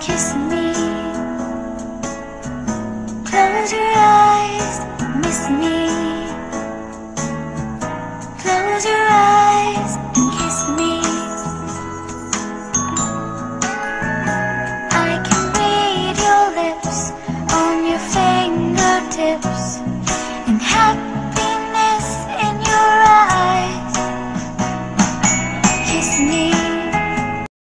kiss me. Close your eyes.